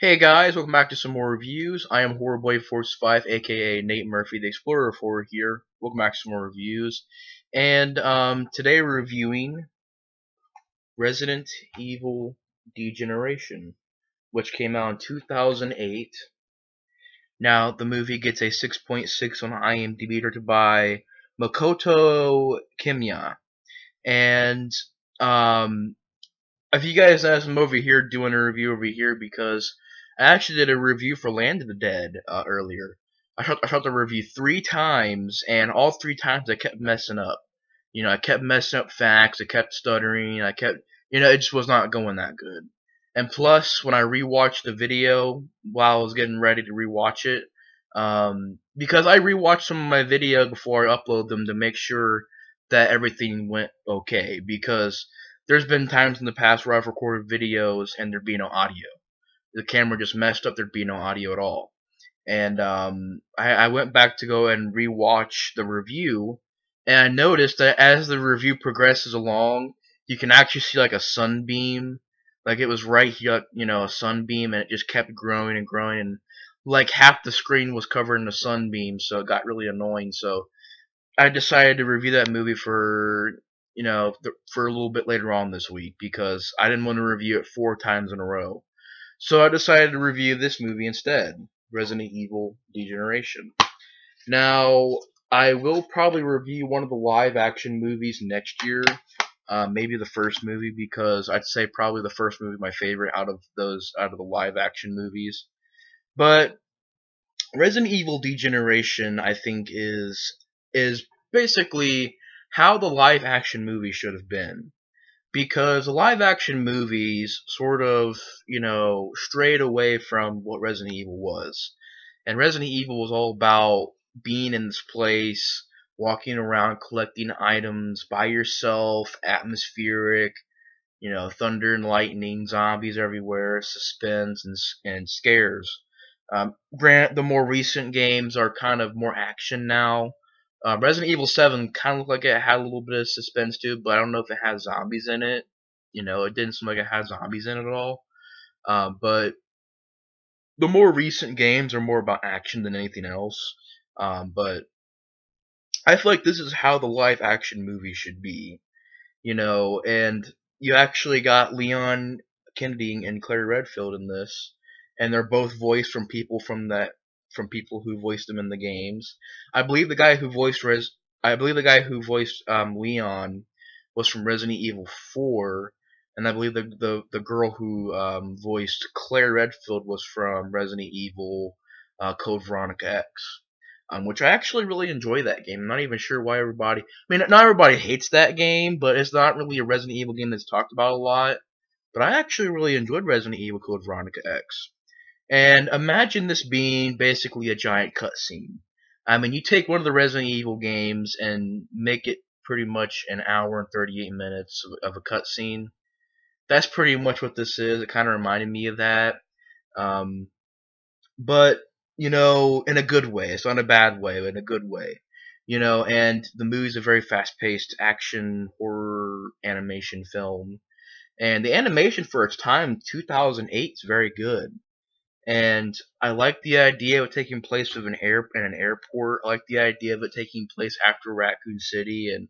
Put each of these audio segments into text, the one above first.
Hey guys, welcome back to some more reviews. I am Horrorboy465, aka Nate Murphy, the Explorer 4 here. Welcome back to some more reviews. And um, today we're reviewing Resident Evil Degeneration, which came out in 2008. Now, the movie gets a 6.6 on IMDb, directed by Makoto Kamiya. And um, if you guys notice, I'm over here doing a review over here because I actually did a review for Land of the Dead uh, earlier. I shot, I shot the review three times, and all three times I kept messing up. You know, I kept messing up facts, I kept stuttering, I kept, you know, it just was not going that good. And plus, when I rewatched the video while I was getting ready to rewatch it, um, because I rewatched some of my video before I upload them to make sure that everything went okay. Because there's been times in the past where I've recorded videos and there'd be no audio the camera just messed up. There'd be no audio at all. And um, I, I went back to go and rewatch the review, and I noticed that as the review progresses along, you can actually see like a sunbeam, like it was right here, you know, a sunbeam, and it just kept growing and growing, and like half the screen was covered in a sunbeam, so it got really annoying. So I decided to review that movie for you know for a little bit later on this week because I didn't want to review it four times in a row. So I decided to review this movie instead, Resident Evil Degeneration. Now, I will probably review one of the live action movies next year. Uh, maybe the first movie because I'd say probably the first movie my favorite out of those out of the live action movies. But Resident Evil Degeneration I think is is basically how the live action movie should have been because the live action movies sort of, you know, strayed away from what Resident Evil was. And Resident Evil was all about being in this place, walking around collecting items by yourself, atmospheric, you know, thunder and lightning, zombies everywhere, suspense and, and scares. Um, grant the more recent games are kind of more action now. Uh, Resident Evil 7 kind of looked like it had a little bit of suspense to it, but I don't know if it has zombies in it. You know, it didn't seem like it had zombies in it at all. Um, but the more recent games are more about action than anything else. Um, but I feel like this is how the live action movie should be. You know, and you actually got Leon Kennedy and Claire Redfield in this, and they're both voiced from people from that from people who voiced them in the games. I believe the guy who voiced Res I believe the guy who voiced um, Leon was from Resident Evil 4, and I believe the the, the girl who um, voiced Claire Redfield was from Resident Evil uh, Code Veronica X. Um, which I actually really enjoy that game. I'm not even sure why everybody. I mean, not everybody hates that game, but it's not really a Resident Evil game that's talked about a lot. But I actually really enjoyed Resident Evil Code Veronica X. And imagine this being basically a giant cutscene. I mean, you take one of the Resident Evil games and make it pretty much an hour and 38 minutes of a cutscene. That's pretty much what this is. It kind of reminded me of that. Um, but, you know, in a good way. It's not a bad way, but in a good way. You know, and the movie's a very fast paced action horror animation film. And the animation for its time, 2008, is very good and I like the idea of it taking place with an air in an airport. I like the idea of it taking place after Raccoon City, and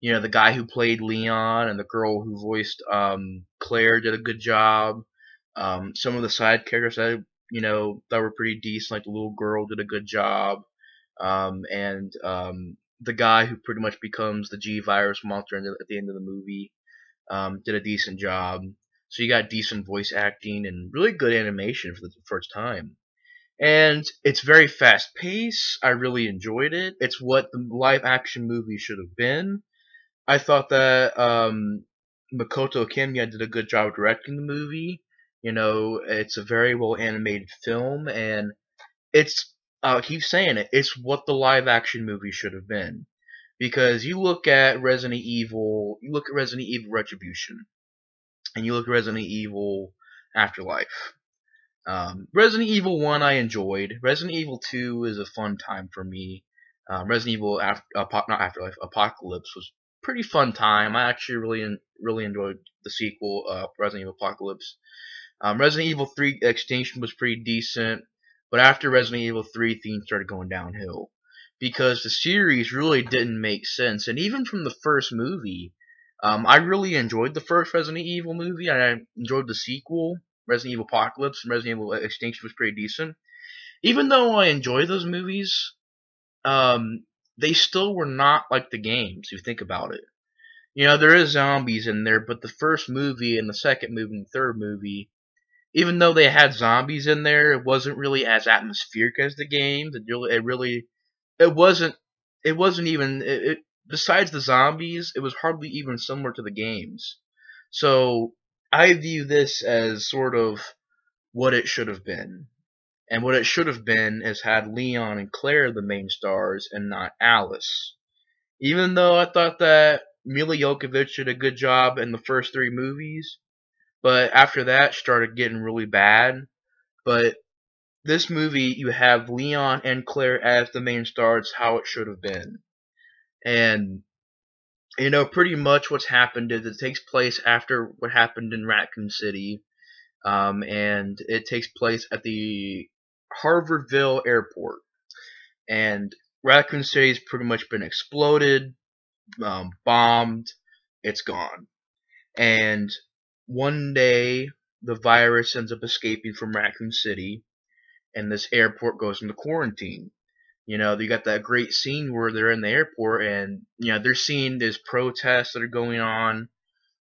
you know the guy who played Leon and the girl who voiced um, Claire did a good job. Um, some of the side characters that you know that were pretty decent, like the little girl did a good job, um, and um, the guy who pretty much becomes the G virus monster at the end of the movie um, did a decent job. So you got decent voice acting and really good animation for the first time. And it's very fast paced. I really enjoyed it. It's what the live action movie should have been. I thought that um, Makoto did a good job directing the movie. You know, it's a very well animated film, and it's I keep saying it. It's what the live action movie should have been. Because you look at Resident Evil, you look at Resident Evil Retribution and you look at Resident Evil Afterlife. Um, Resident Evil 1 I enjoyed. Resident Evil 2 is a fun time for me. Um, Resident Evil Af- not Afterlife Apocalypse was pretty fun time. I actually really really enjoyed the sequel, uh, Resident Evil Apocalypse. Um, Resident Evil 3 Extinction was pretty decent, but after Resident Evil 3, things started going downhill because the series really didn't make sense. And even from the first movie, um, I really enjoyed the first Resident Evil movie. I enjoyed the sequel, Resident Evil Apocalypse, and Resident Evil Extinction was pretty decent. Even though I enjoyed those movies, um, they still were not like the games. If you think about it, you know there is zombies in there, but the first movie and the second movie and the third movie, even though they had zombies in there, it wasn't really as atmospheric as the games. It really, it really, it wasn't. It wasn't even. It, it besides the zombies, it was hardly even similar to the games. So I view this as sort of what it should have been. And what it should have been is had Leon and Claire the main stars and not Alice. Even though I thought that Milla Jovovich did a good job in the first three movies, but after that started getting really bad. But this movie, you have Leon and Claire as the main stars, how it should have been. And you know, pretty much what's happened is it takes place after what happened in Raccoon City, um, and it takes place at the Harvardville Airport. And Raccoon City's pretty much been exploded, um, bombed, it's gone. And one day, the virus ends up escaping from Raccoon City, and this airport goes into quarantine. You know, you got that great scene where they're in the airport and, you know, they're seeing these protests that are going on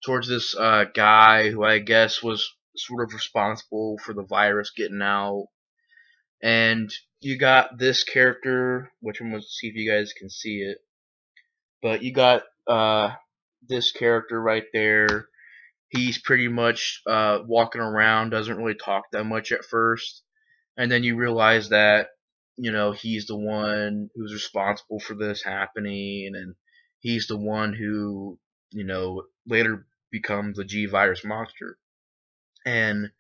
towards this uh, guy who I guess was sort of responsible for the virus getting out. And you got this character, which I'm going to see if you guys can see it. But you got uh, this character right there. He's pretty much uh, walking around, doesn't really talk that much at first. And then you realize that you know, he's the one who's responsible for this happening, and he's the one who, you know, later becomes the G virus monster. And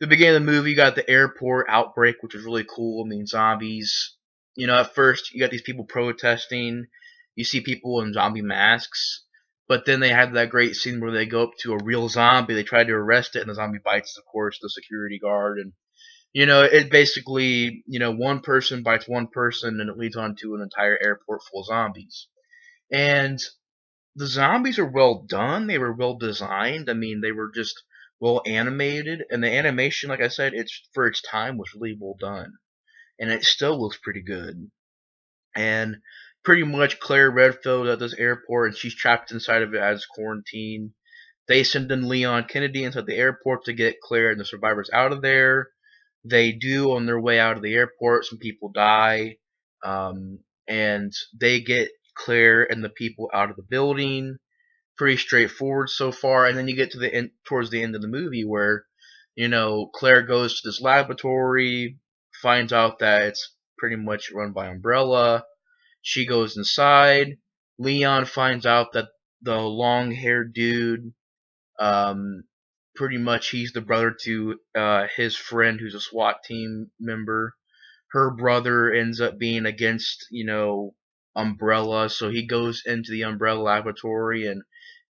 the beginning of the movie, you got the airport outbreak, which was really cool. I mean, zombies. You know, at first you got these people protesting. You see people in zombie masks, but then they had that great scene where they go up to a real zombie. They try to arrest it, and the zombie bites, of course, the security guard, and you know, it basically, you know, one person bites one person and it leads on to an entire airport full of zombies. And the zombies are well done. They were well designed. I mean, they were just well animated. And the animation, like I said, it's for its time was really well done. And it still looks pretty good. And pretty much Claire Redfield at this airport and she's trapped inside of it as quarantine. They send in Leon Kennedy inside the airport to get Claire and the survivors out of there they do on their way out of the airport. Some people die, um, and they get Claire and the people out of the building. Pretty straightforward so far, and then you get to the end, towards the end of the movie where, you know, Claire goes to this laboratory, finds out that it's pretty much run by Umbrella. She goes inside. Leon finds out that the long-haired dude um, pretty much he's the brother to uh, his friend who's a SWAT team member. Her brother ends up being against, you know, Umbrella, so he goes into the Umbrella laboratory and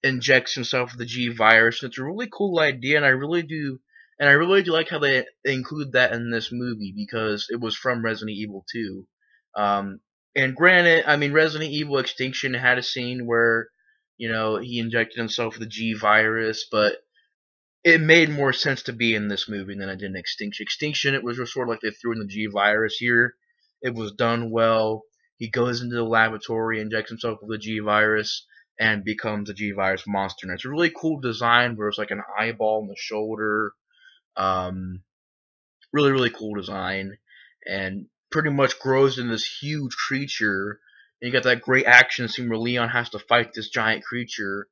injects himself with the G virus. And it's a really cool idea, and I really do, and I really do like how they include that in this movie because it was from Resident Evil 2. Um, and granted, I mean, Resident Evil Extinction had a scene where, you know, he injected himself with the G virus, but it made more sense to be in this movie than it did in Extinction. Extinction, it was just sort of like they threw in the G virus here. It was done well. He goes into the laboratory, injects himself with the G virus, and becomes a G virus monster. And it's a really cool design where it's like an eyeball on the shoulder. Um, really, really cool design. And pretty much grows into this huge creature. And you got that great action scene where Leon has to fight this giant creature.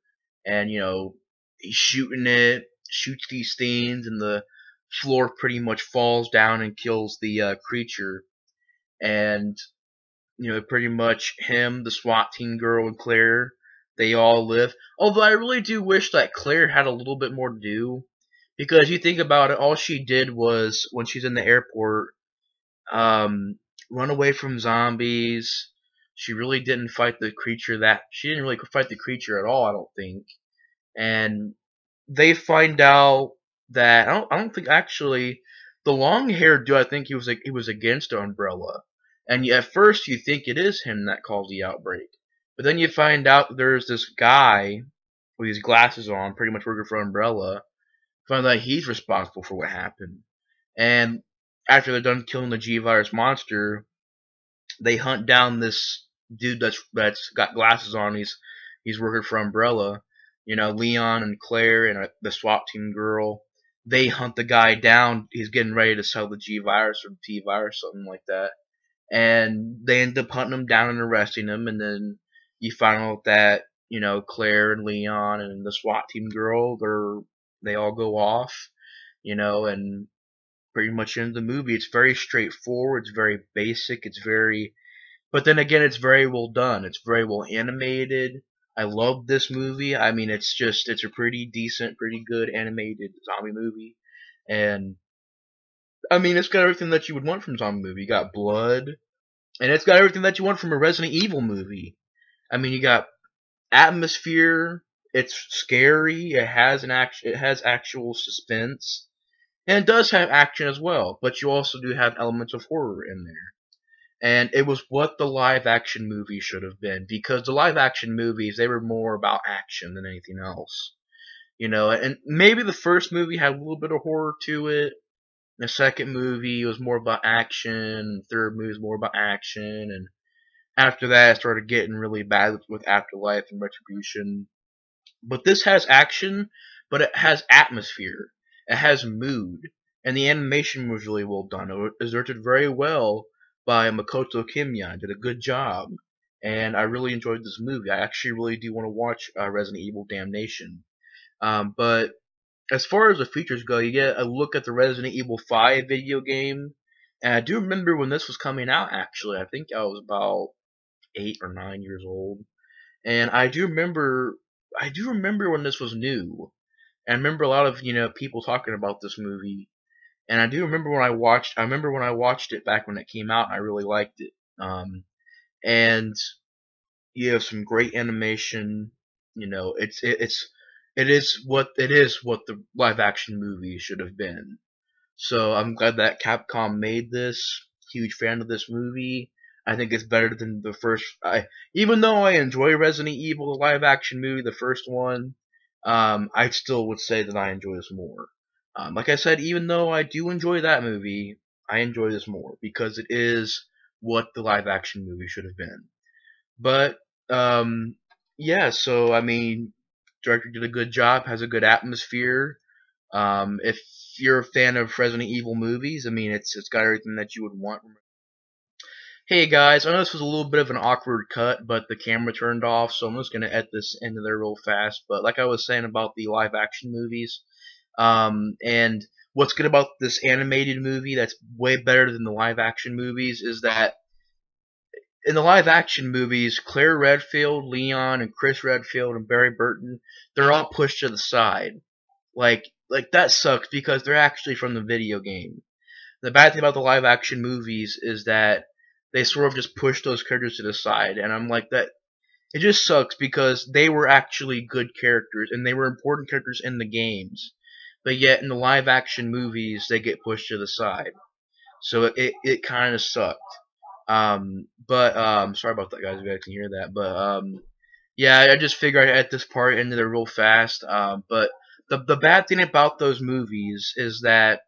And, you know, he's shooting it, shoots these things, and the floor pretty much falls down and kills the uh, creature. And you know, pretty much him, the SWAT team girl, and Claire, they all live. Although I really do wish that Claire had a little bit more to do. Because you think about it, all she did was, when she's in the airport, um, run away from zombies. She really didn't fight the creature that, she didn't really fight the creature at all, I don't think. And they find out that I don't I don't think actually the long haired dude I think he was he was against Umbrella. And at first you think it is him that caused the outbreak. But then you find out there's this guy with his glasses on, pretty much working for Umbrella. Find out he's responsible for what happened. And after they're done killing the G virus monster, they hunt down this dude that's that's got glasses on. He's he's working for Umbrella. You know, Leon and Claire and uh, the SWAT team girl. They hunt the guy down. He's getting ready to sell the G virus or T virus, something like that. And they end up hunting him down and arresting him. And then you find out that you know Claire and Leon and the SWAT team girl, they're they all go off. You know, and pretty much end the movie. It's very straightforward. It's very basic. It's very, but then again, it's very well done. It's very well animated. I love this movie. I mean, it's just it's a pretty decent, pretty good animated zombie movie, and I mean, it's got everything that you would want from a zombie movie. You got blood, and it's got everything that you want from a Resident Evil movie. I mean, you got atmosphere. It's scary. It has an act. It has actual suspense and it does have action as well, but you also do have elements of horror in there. And it was what the live action movie should have been, because the live action movies, they were more about action than anything else. You know, and maybe the first movie had a little bit of horror to it. The second movie was more about action. Third movie was more about action. And after that, it started getting really bad with Afterlife and Retribution. But this has action, but it has atmosphere. It has mood, and the animation was really well done. It was directed very well by Makoto Kamiya. Did a good job, and I really enjoyed this movie. I actually really do want to watch uh, Resident Evil Damnation. Um, but as far as the features go, you get a look at the Resident Evil 5 video game. And I do remember when this was coming out, actually. I think I was about eight or nine years old. And I do remember, I do remember when this was new. And I remember a lot of you know people talking about this movie, and I do remember when I watched. I remember when I watched it back when it came out, and I really liked it. Um, and you have some great animation. You know, it's it, it's it is what it is what the live action movie should have been. So I'm glad that Capcom made this. Huge fan of this movie. I think it's better than the first. I even though I enjoy Resident Evil, the live action movie, the first one um, I still would say that I enjoy this more. Um, like I said, even though I do enjoy that movie, I enjoy this more because it is what the live action movie should have been. But um, yeah, so I mean, director did a good job, has a good atmosphere. Um, if you're a fan of Resident Evil movies, I mean, it's it's got everything that you would want Hey guys, I know this was a little bit of an awkward cut, but the camera turned off, so I'm just going to edit this into there real fast. But like I was saying about the live action movies, um, and what's good about this animated movie that's way better than the live action movies is that in the live action movies, Claire Redfield, Leon, and Chris Redfield and Barry Burton, they're all pushed to the side. Like, like that sucks because they're actually from the video game. The bad thing about the live action movies is that they sort of just push those characters to the side, and I'm like that. It just sucks because they were actually good characters and they were important characters in the games, but yet in the live action movies they get pushed to the side. So it it, it kind of sucked. Um, but um, sorry about that, guys. If you guys can hear that, but um, yeah, I just figured at this part ended it real fast. Um, but the the bad thing about those movies is that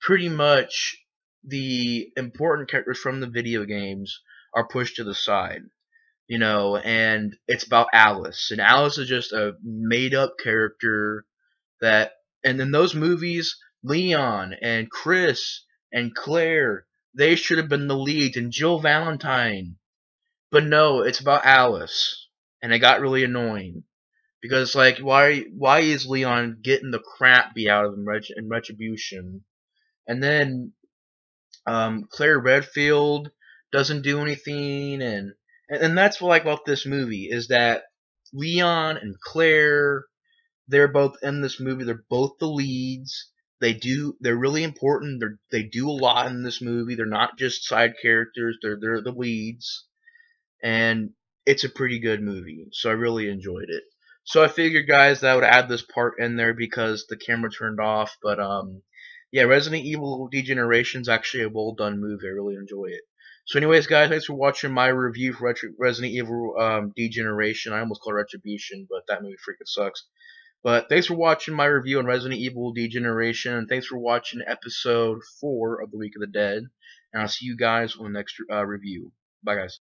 pretty much the important characters from the video games are pushed to the side. You know, and it's about Alice. And Alice is just a made up character that and in those movies, Leon and Chris and Claire, they should have been the leads and Jill Valentine. But no, it's about Alice. And it got really annoying. Because like why why is Leon getting the crap beat out of him in Retribution? And then um, Claire Redfield doesn't do anything, and and that's what I like about this movie is that Leon and Claire, they're both in this movie. They're both the leads. They do. They're really important. They're they do a lot in this movie. They're not just side characters. They're they're the leads, and it's a pretty good movie. So I really enjoyed it. So I figured, guys, that I would add this part in there because the camera turned off. But um, yeah, Resident Evil Degeneration is actually a well done movie. I really enjoy it. So, anyways, guys, thanks for watching my review for Retro- Resident Evil um, Degeneration. I almost called Retribution, but that movie freaking sucks. But thanks for watching my review on Resident Evil Degeneration, and thanks for watching episode 4 of The Week of the Dead. And I'll see you guys on the next uh, review. Bye, guys.